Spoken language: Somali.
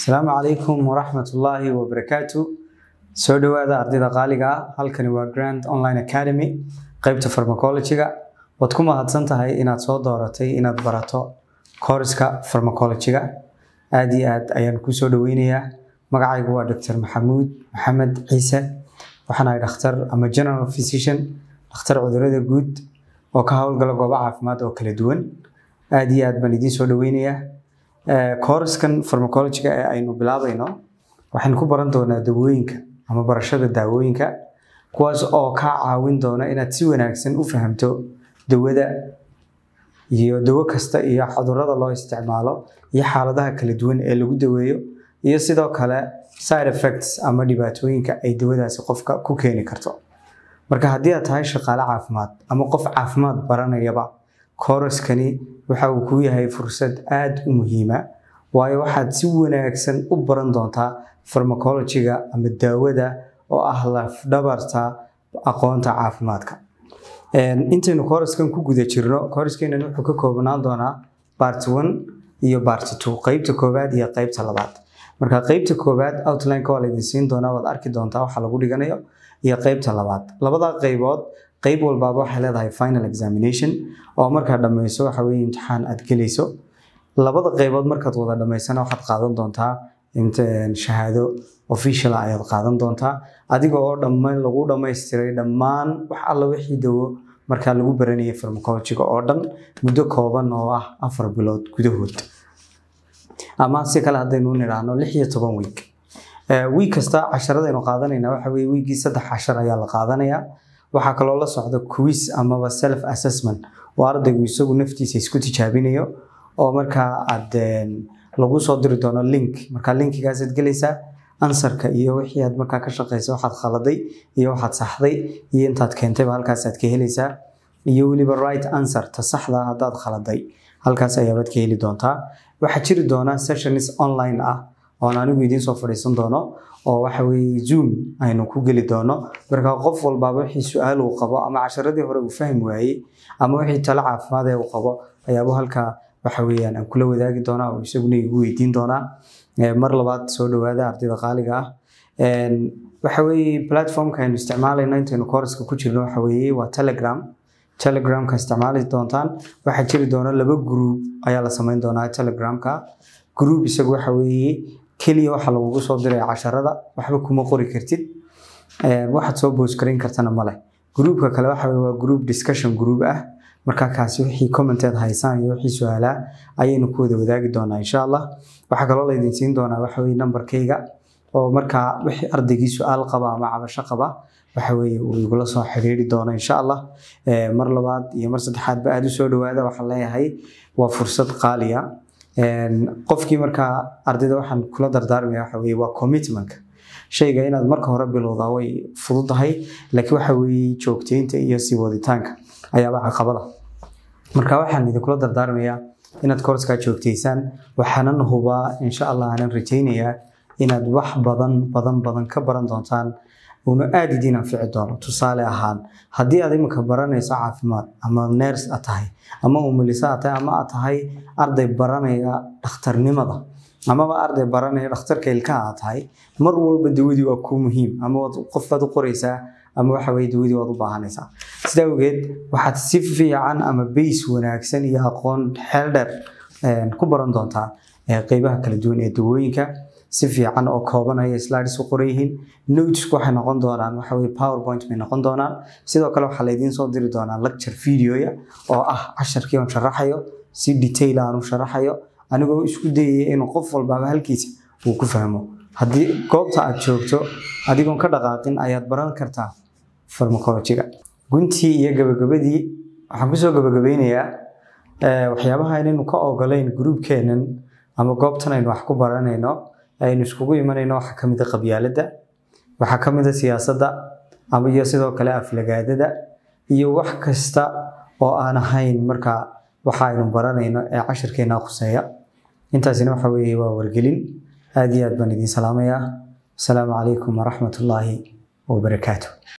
asalaamu calaykum waraxmatullaahi wabarakaatu soo dhowaada ardayda qaaliga ah halkani waa grand online academy qeybta farmacologyga waad ku mahadsan tahay inaad soo dooratay inaad barato kooriska farmacologyga aad iyo aad ayaan kuu soo dhoweynayaa magacaygu waa dr maxamuud maxamed ciise waxaan ahay dhakhtar ama general physician dhakhtar cudurrada guud oo ka howlgala goobo caafimaad oo kala duwan. Aad iyo aad baan idiin soo dhoweynayaa kooriskan farmacologyga ee aynu bilaabayno waxaynu ku baran doonaa dawooyinka ama barashada daawooyinka kuwaas oo kaa caawin doona inaad si wanaagsan u fahamto dawada iyo dawo kasta iyo cudurrada loo isticmaalo iyo xaaladaha kala duwan ee lagu daweeyo iyo sidoo kale side effects ama dhibaatooyinka ay dawadaasi qofka ku keeni karto. Marka haddii aad tahay shaqaale caafimaad ama qof caafimaad baranayaba koraskani waxa uu kuu yahay fursad aada u muhiima waayo waxaad si wanaagsan u baran doontaa farmacologyga ama daawada oo ah lafdhabarta aqoonta caafimaadka. Intaynu koraskan ku guda jirno koraskeenan wuxuu ka koobnaan doonaa bart one iyo bart two qeybta koowaad iyo qeybta labaad marka qeybta koowaad outlineka waa laydin siin doonaa waad arki doontaa waxa lagu dhiganayo iyo qeybta labaad. Labada qeybood qeyb walbaaba waxay leedahay final examination oo markaa dhammayso waxa weye imtixaan aad gelayso. Labada qeybood markaad wada dhammaysana waxaad qaadan doontaa shahaado official ayaad qaadan doontaa. Adiga oo dhammaan lagu dhammaystiray dhammaan wax alla wixii dawo markaa lagu baranayay farmacologyga oo dhan muddo kooban oo ah afar bilood gudahood ama si kale haddaynu nidhaahno lix iyo toban week. Wiig kasta casharadaynu qaadanayna waxa weye saddex cashar ayaa la qaadanayaa waxaa kaloo la socda quiz amaba self assessment. Oo ardaygu isagu naftiisa isku tijaabinayo oo markaa aad lagu soo diri doono link markaa linkigaasaad gelaysaa ansarka iyo wixii aad markaa ka shaqeysa waxaad khaladay iyo waxaad saxday iyo intaad keentayba halkaasaad ka helaysaa. Iyo weliba right answer ta saxda haddaad khaladay halkaas ayaabaad ka heli doontaa waxaa jiri doona sessions online ah oon anigu idiin fadhiisan doono oo waxa weye zoom aynu ku geli doono. Marka qof walbaaba wixii su'aal uu qabo ama casharadii hore uu fahmi waayey ama wixii talo caafimaad ee uu qabo ayaaba halkaa waxa weeyaan aan kula wadaagi doonaa oo isaguna igu weydiin doonaa. Mar labaad soo dhowaada ardayda qaaliga ah. Waxa weeye platformka aynu isticmaalayno intaynu kooraska ku jirno waxa weeye waa telegram telegramka isticmaali doontaan. Waxaa jiri doona laba group ayaa la sameyn doonaa telegramka. Group isagu waxa weeye keliya waxa lagugu soo diraya casharada. Waxba kuma qori kartid. Waxaad soo boosgareyn kartana male groupka kale waxa waa group discussion group ah. Markaa kaasi wixii commenteed haysaan iyo wixii su'aalaa ayaynu ku wada wadaagi doonaa insha allah. Waxaa kaloo laydin siin doonaa waxa weye oo markaa wixii ardaygii su'aal qaba ama cabasho qaba waxa weye uu igula soo xiriiri doono insha allah. Mar labaad iyo mar saddexaadba aada u dhawaada waxaan leeyahay waa fursad qaaliya. Qofkii markaa ardayda waxaan kula dardaarmaya waxa waa commitmentka. Shayga inaad marka hore bilowdaa way fududahay laakiin waxa joogteynta iyo sii waditaanka ayaaba caqabada marka waxaan idinkula dardaarmayaa inaad korskaa joogteysaan waxaanan hubaa insha allah aanan rajaynayaa inaad wax badan badan badan ka baran doontaan uuna aada idiin anfici doono. Tusaale ahaan haddii aad iminka baranayso caafimaad ama ners aad tahay ama umulisa aad tahay ama aad tahay arday baranaya dhakhtarnimada amaba arday baranaya dhakhtarka ilkaha aad tahay mar walba dawadii waa kuu muhiim ama qof baad u qoraysaa ama waxa weye dawadii waad u baahanaysaa. Sida awgeed waxaad si fiican ama bays wanaagsan iyo aqoon xeel dheer ku baran doontaa qeybaha kala duwan ee dawooyinka si fiican oo kooban ayay slides u qoran yihiin. Notesku waxay noqon doonaan waxa powerpoint bay noqon doonaan. Sidoo kale waxaa laydiin soo diri doonaa lecture videoya oo ah casharkii aan sharaxayo si detail aan u sharaxayo. Anigoo isku dayaya inuu qof walbaaba halkiisa uu ku fahmo. Haddii goobta aad joogto adigoon ka dhaqaaqin ayaad baran kartaa farmacologyga guntii iyo gabagabadii waxaan ku soo gabagabeynayaa waxyaabaha inaynu ka ogolayn gruubkeenan ama goobtan aynu wax ku baranayno aynu iskugu imanayno waxaa ka mid a qabyaaladda waxaa ka a siyaasadda ama iyo sidoo kale aflagaadada iyo wax kasta oo aan ahayn markaa waxa aynu baranayno ee cashirkeena khuseeya. Intaasina waxa weeye waa wargelin. Aada iyo aad baan idiin salaamayaa. Asalaamu calaykum waraxmatullaahi wabarakaatu